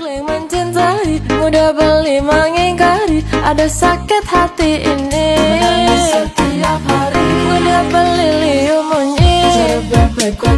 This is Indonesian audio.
Mengklaim mencintai Mudah beli mengingkari Ada sakit hati ini. Setiap hari. Mudah beli liu munyi Cara bebek kue